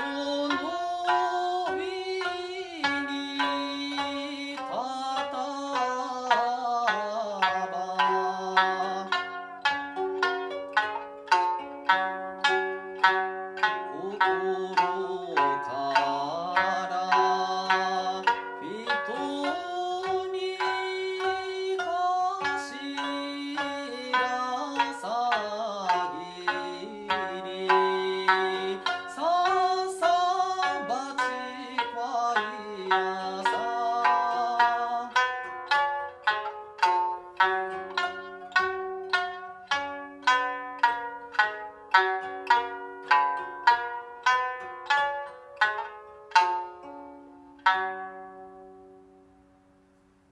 Yahoo!